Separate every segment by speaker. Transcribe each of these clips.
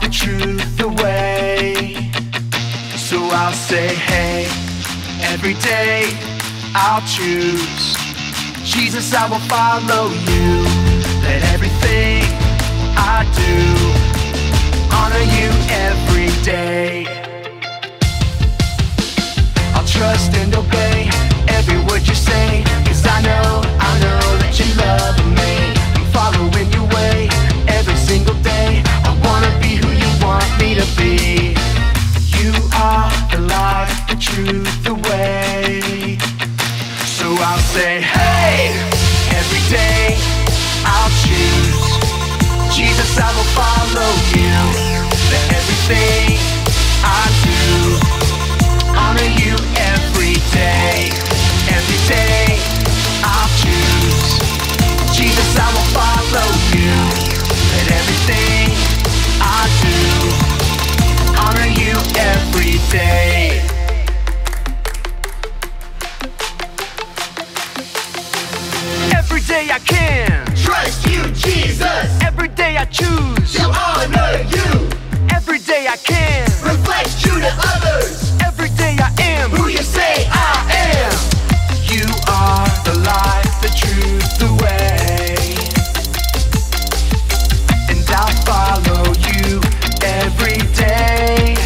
Speaker 1: the truth away. So I'll say hey every day I'll choose. Jesus, I will follow you. Let everything I do honor you day I can.
Speaker 2: Trust you, Jesus,
Speaker 1: Every day I choose.
Speaker 2: to honor you.
Speaker 1: Every day I can.
Speaker 2: Reflect you to others,
Speaker 1: Every day I am
Speaker 2: who you say I am.
Speaker 1: You are the light, the truth, the way. And I'll follow you every day.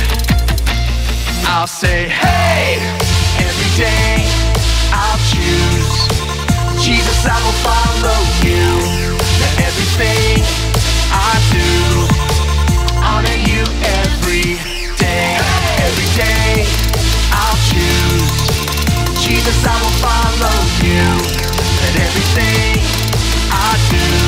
Speaker 1: I'll say, hey, every day I'll choose. Jesus, I will follow yes I will follow you. And everything I do